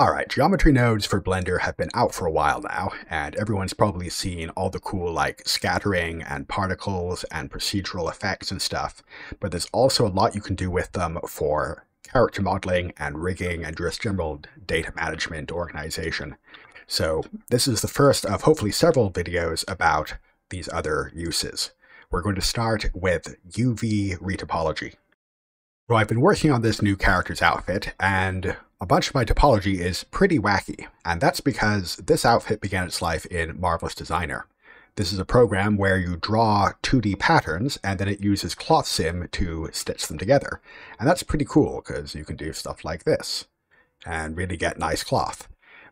Alright, geometry nodes for Blender have been out for a while now, and everyone's probably seen all the cool like scattering and particles and procedural effects and stuff, but there's also a lot you can do with them for character modeling and rigging and just general data management organization. So this is the first of hopefully several videos about these other uses. We're going to start with UV retopology. So I've been working on this new character's outfit, and a bunch of my topology is pretty wacky, and that's because this outfit began its life in Marvelous Designer. This is a program where you draw 2D patterns and then it uses Cloth Sim to stitch them together. And that's pretty cool because you can do stuff like this and really get nice cloth.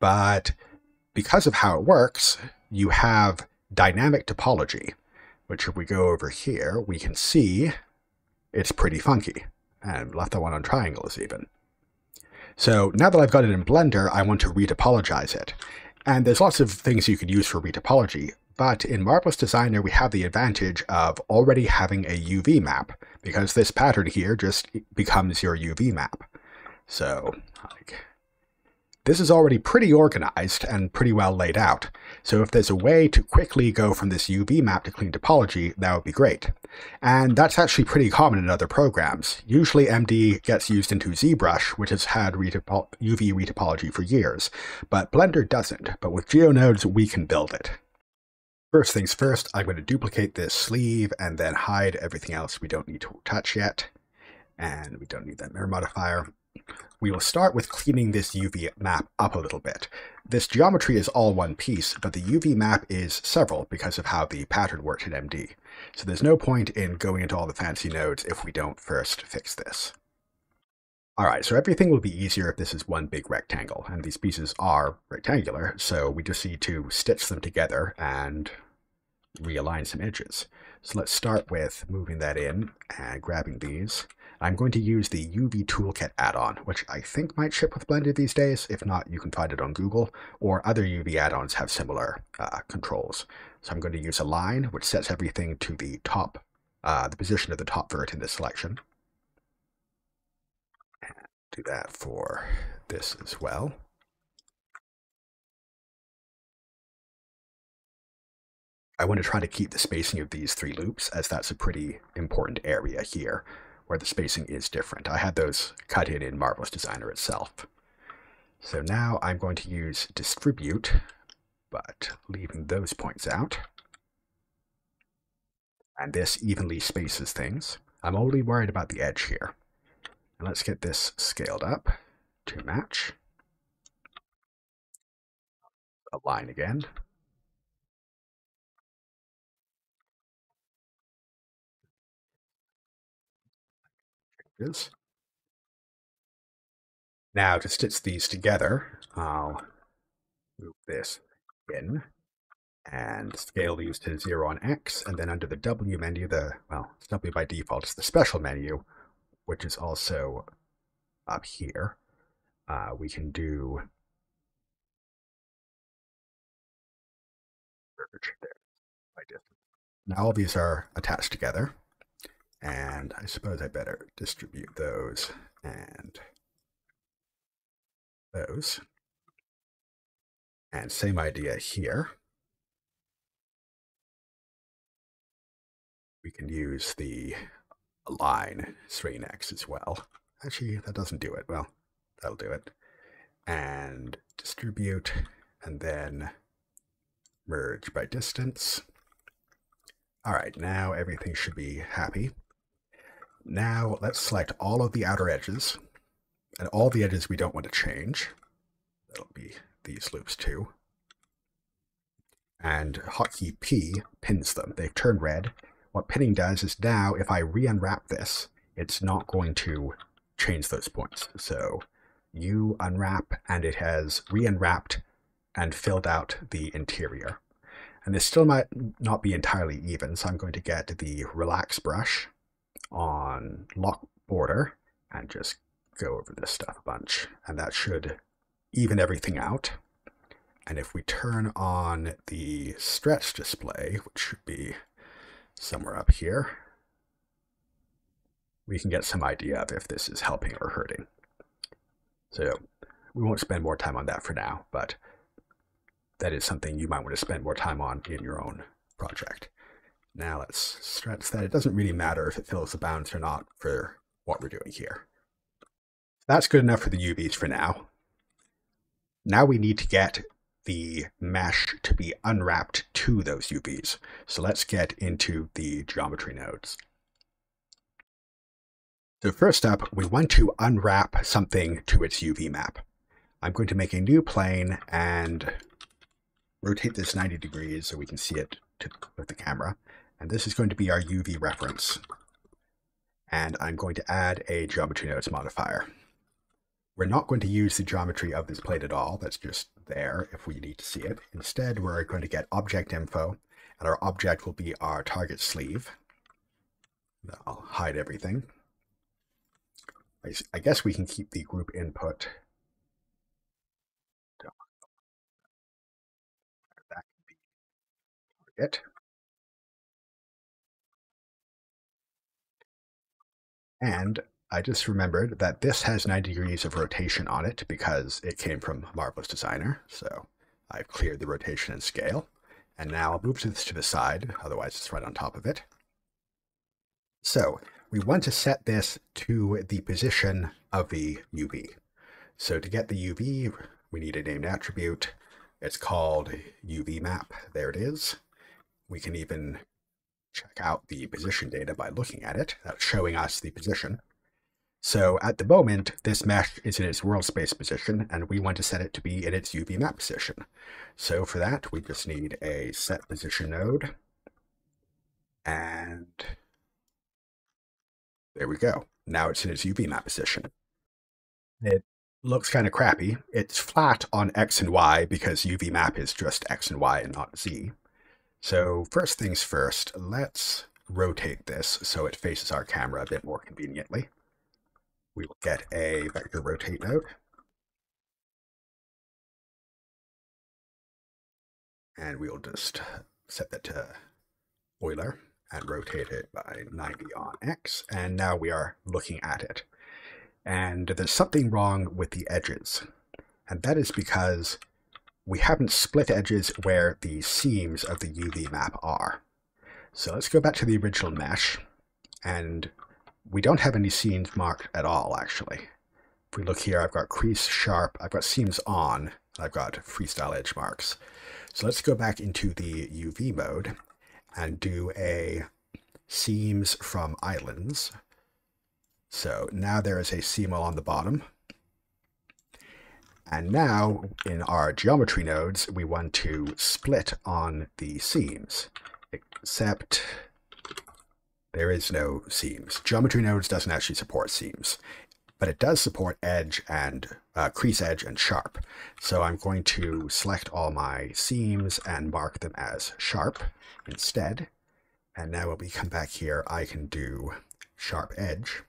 But because of how it works, you have dynamic topology, which if we go over here, we can see it's pretty funky. And left the one on triangles even. So now that I've got it in Blender, I want to retopologize it. And there's lots of things you could use for retopology, but in Marvelous Designer we have the advantage of already having a UV map, because this pattern here just becomes your UV map. So, like, this is already pretty organized and pretty well laid out, so if there's a way to quickly go from this UV map to clean topology, that would be great. And that's actually pretty common in other programs. Usually MD gets used into ZBrush, which has had UV retopology for years, but Blender doesn't, but with GeoNodes we can build it. First things first, I'm going to duplicate this sleeve and then hide everything else we don't need to touch yet. And we don't need that mirror modifier we will start with cleaning this UV map up a little bit. This geometry is all one piece, but the UV map is several because of how the pattern worked in MD. So there's no point in going into all the fancy nodes if we don't first fix this. Alright, so everything will be easier if this is one big rectangle, and these pieces are rectangular, so we just need to stitch them together and realign some edges. So let's start with moving that in and grabbing these. I'm going to use the UV Toolkit add-on, which I think might ship with Blender these days. If not, you can find it on Google, or other UV add-ons have similar uh, controls. So I'm going to use align, which sets everything to the top, uh, the position of the top vert in this selection. Do that for this as well. I want to try to keep the spacing of these three loops as that's a pretty important area here where the spacing is different. I had those cut in in Marvelous Designer itself. So now I'm going to use distribute, but leaving those points out. And this evenly spaces things. I'm only worried about the edge here. And let's get this scaled up to match. Align again. Is. Now to stitch these together, I'll move this in and scale these to 0 on X, and then under the W menu, the, well, it's W by default, it's the special menu, which is also up here. Uh, we can do there Now all these are attached together. And I suppose I better distribute those and those. And same idea here. We can use the line strain X as well. Actually, that doesn't do it. Well, that'll do it. And distribute, and then merge by distance. All right, now everything should be happy. Now let's select all of the outer edges and all the edges we don't want to change. That'll be these loops too. And hotkey P pins them. They've turned red. What pinning does is now if I re-unwrap this, it's not going to change those points. So you unwrap and it has re-unwrapped and filled out the interior. And this still might not be entirely even, so I'm going to get the relax brush on lock border and just go over this stuff a bunch. And that should even everything out. And if we turn on the stretch display, which should be somewhere up here, we can get some idea of if this is helping or hurting. So we won't spend more time on that for now, but that is something you might want to spend more time on in your own project. Now let's stress that it doesn't really matter if it fills the bounds or not for what we're doing here. That's good enough for the UVs for now. Now we need to get the mesh to be unwrapped to those UVs. So let's get into the geometry nodes. So first up, we want to unwrap something to its UV map. I'm going to make a new plane and rotate this 90 degrees so we can see it to, with the camera. And this is going to be our UV reference. And I'm going to add a geometry nodes modifier. We're not going to use the geometry of this plate at all. That's just there if we need to see it. Instead, we're going to get object info, and our object will be our target sleeve. I'll hide everything. I guess we can keep the group input that can be target. And I just remembered that this has 90 degrees of rotation on it because it came from Marvelous Designer. So I've cleared the rotation and scale. And now I'll move this to the side, otherwise it's right on top of it. So we want to set this to the position of the UV. So to get the UV, we need a named attribute. It's called UV map. There it is. We can even check out the position data by looking at it. That's showing us the position. So at the moment, this mesh is in its world space position, and we want to set it to be in its UV map position. So for that, we just need a set position node. And there we go. Now it's in its UV map position. It looks kind of crappy. It's flat on X and Y because UV map is just X and Y and not Z. So first things first, let's rotate this so it faces our camera a bit more conveniently we will get a vector rotate node. And we'll just set that to Euler and rotate it by 90 on X. And now we are looking at it. And there's something wrong with the edges. And that is because we haven't split edges where the seams of the UV map are. So let's go back to the original mesh and we don't have any seams marked at all, actually. If we look here, I've got crease sharp, I've got seams on, I've got freestyle edge marks. So let's go back into the UV mode and do a seams from islands. So now there is a seam on the bottom. And now in our geometry nodes, we want to split on the seams, except there is no seams. Geometry nodes doesn't actually support seams, but it does support edge and uh, crease edge and sharp. So I'm going to select all my seams and mark them as sharp instead. And now when we come back here, I can do sharp edge.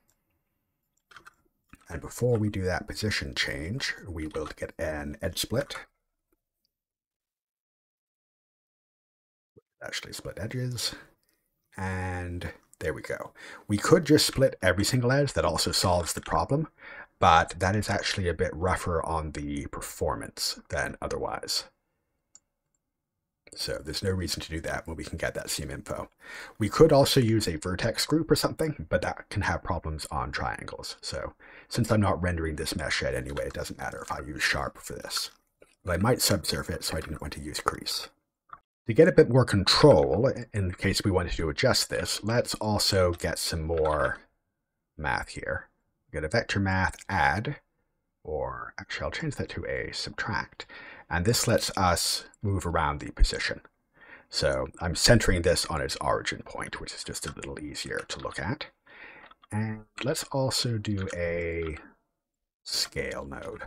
And before we do that position change, we will get an edge split. Actually split edges. And there we go. We could just split every single edge. That also solves the problem, but that is actually a bit rougher on the performance than otherwise. So there's no reason to do that when we can get that seam info. We could also use a vertex group or something, but that can have problems on triangles. So since I'm not rendering this mesh yet anyway, it doesn't matter if I use sharp for this. But I might subsurf it, so I didn't want to use crease. To get a bit more control, in case we wanted to adjust this, let's also get some more math here. Get a vector math add, or actually I'll change that to a subtract. And this lets us move around the position. So I'm centering this on its origin point, which is just a little easier to look at. And let's also do a scale node.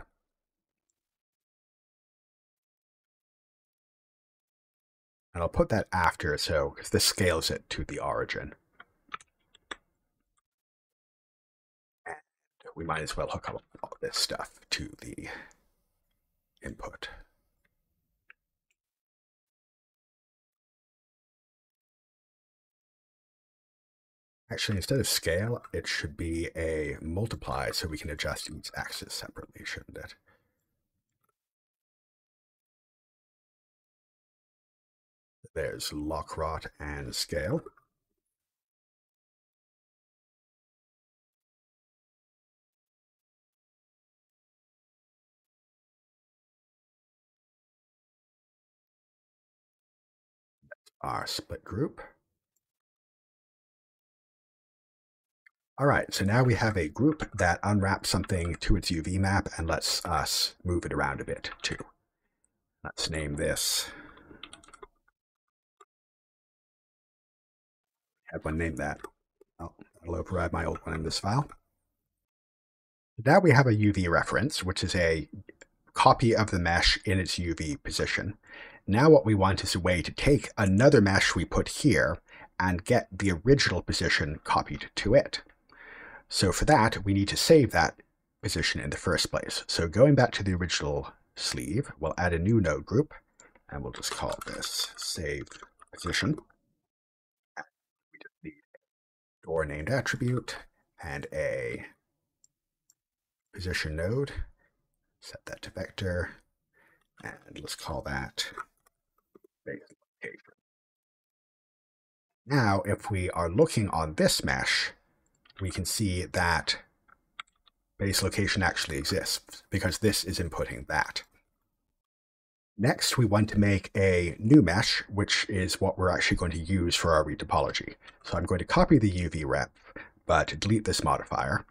And I'll put that after, so because this scales it to the origin. we might as well hook up all this stuff to the input. Actually, instead of scale, it should be a multiply so we can adjust each axis separately, shouldn't it? There's Lockrot and scale. Our split group. All right, so now we have a group that unwraps something to its UV map and lets us move it around a bit too. Let's name this. Had one name that. Oh, I'll override my old one in this file. Now we have a UV reference, which is a copy of the mesh in its UV position. Now what we want is a way to take another mesh we put here and get the original position copied to it. So for that, we need to save that position in the first place. So going back to the original sleeve, we'll add a new node group, and we'll just call this save position. We just need a store named attribute and a position node. Set that to vector, and let's call that now, if we are looking on this mesh, we can see that base location actually exists because this is inputting that. Next, we want to make a new mesh, which is what we're actually going to use for our retopology. So I'm going to copy the UV ref, but delete this modifier,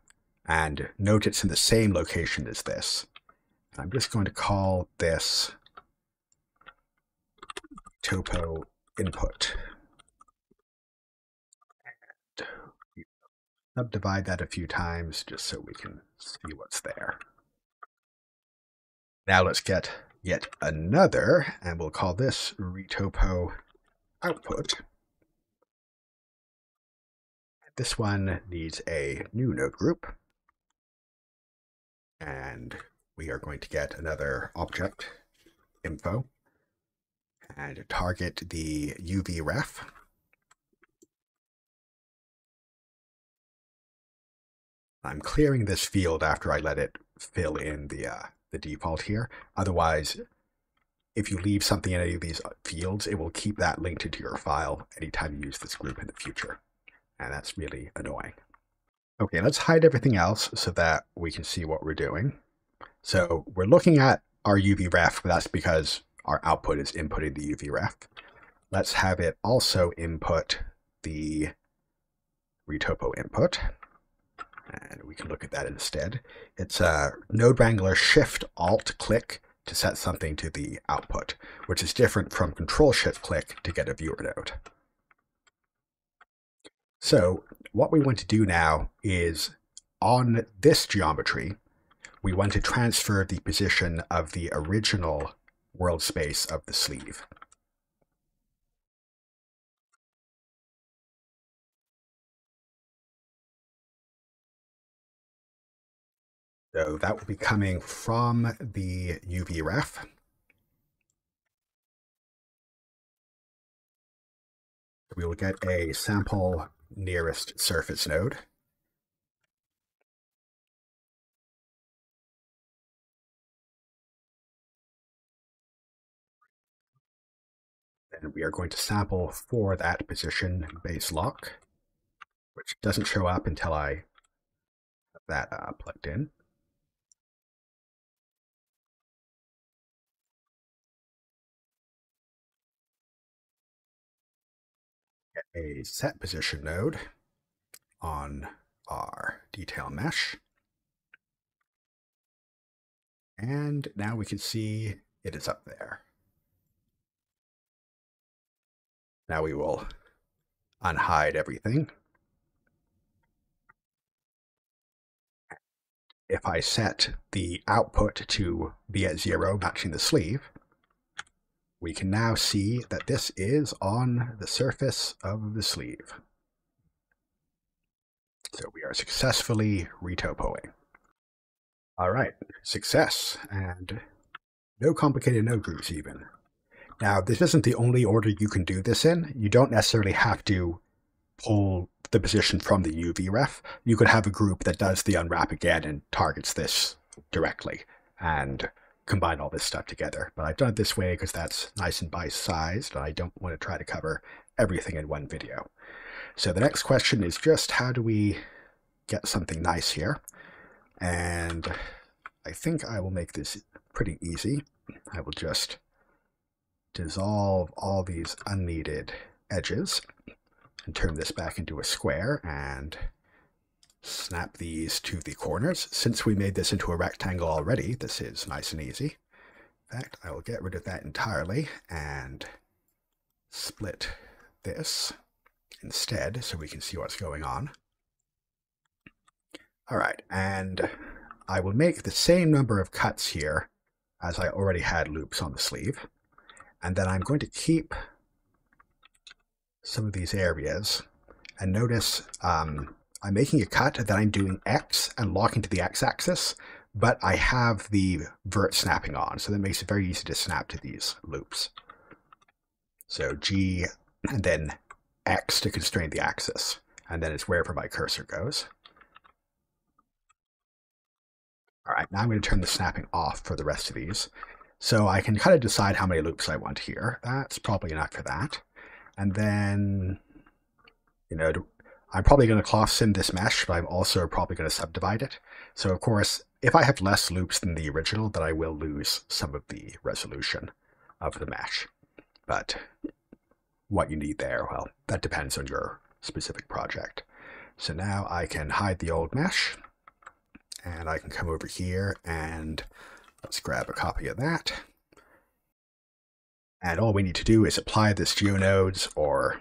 and note it's in the same location as this. I'm just going to call this topo input. And subdivide that a few times just so we can see what's there. Now let's get yet another, and we'll call this retopo output. This one needs a new node group. And we are going to get another object info and target the UV ref. I'm clearing this field after I let it fill in the, uh, the default here. Otherwise, if you leave something in any of these fields, it will keep that linked into your file anytime you use this group in the future. And that's really annoying. Okay, let's hide everything else so that we can see what we're doing. So we're looking at our UV ref, but that's because our output is inputting the UV ref. Let's have it also input the retopo input. And we can look at that instead. It's a node wrangler shift alt click to set something to the output, which is different from control shift click to get a viewer node. So what we want to do now is on this geometry, we want to transfer the position of the original world space of the sleeve. So that will be coming from the UV ref. We will get a sample nearest surface node. And we are going to sample for that position base lock, which doesn't show up until I have that uh, plugged in. Get a set position node on our detail mesh. And now we can see it is up there. Now we will unhide everything. If I set the output to be at zero, matching the sleeve, we can now see that this is on the surface of the sleeve. So we are successfully retopoing. All right, success, and no complicated node groups even. Now, this isn't the only order you can do this in. You don't necessarily have to pull the position from the UV ref. You could have a group that does the unwrap again and targets this directly. And combine all this stuff together. But I've done it this way because that's nice and bite-sized, and I don't want to try to cover everything in one video. So the next question is just how do we get something nice here? And I think I will make this pretty easy. I will just dissolve all these unneeded edges and turn this back into a square and snap these to the corners. Since we made this into a rectangle already, this is nice and easy. In fact, I will get rid of that entirely and split this instead so we can see what's going on. All right, and I will make the same number of cuts here as I already had loops on the sleeve. And then I'm going to keep some of these areas. And notice um, I'm making a cut that I'm doing X and locking to the X axis, but I have the vert snapping on. So that makes it very easy to snap to these loops. So G and then X to constrain the axis. And then it's wherever my cursor goes. All right, now I'm going to turn the snapping off for the rest of these. So I can kind of decide how many loops I want here. That's probably enough for that. And then, you know, I'm probably going to cloth sim this mesh, but I'm also probably going to subdivide it. So of course, if I have less loops than the original, then I will lose some of the resolution of the mesh. But what you need there, well, that depends on your specific project. So now I can hide the old mesh and I can come over here and let's grab a copy of that. And all we need to do is apply this GeoNodes or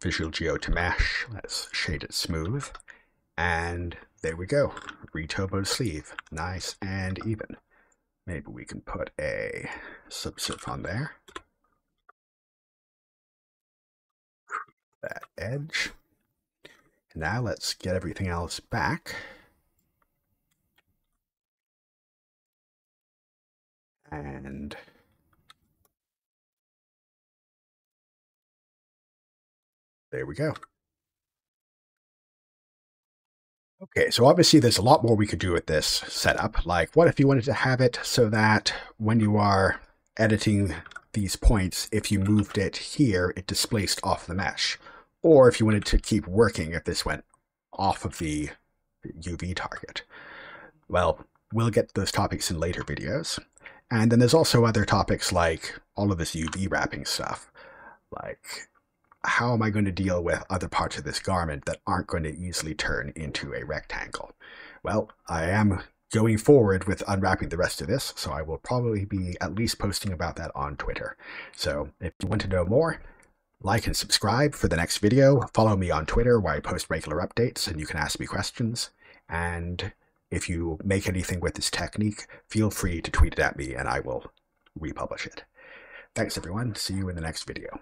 Visual Geo to mesh. Let's shade it smooth. And there we go. Retopo sleeve. Nice and even. Maybe we can put a subsurf on there. That edge. Now let's get everything else back. And there we go. Okay, so obviously there's a lot more we could do with this setup. Like, what if you wanted to have it so that when you are editing these points, if you moved it here, it displaced off the mesh? Or if you wanted to keep working, if this went off of the UV target? Well, we'll get those topics in later videos. And then there's also other topics like all of this UV wrapping stuff. Like, how am I going to deal with other parts of this garment that aren't going to easily turn into a rectangle? Well, I am going forward with unwrapping the rest of this, so I will probably be at least posting about that on Twitter. So if you want to know more, like and subscribe for the next video. Follow me on Twitter where I post regular updates and you can ask me questions. And if you make anything with this technique, feel free to tweet it at me and I will republish it. Thanks everyone. See you in the next video.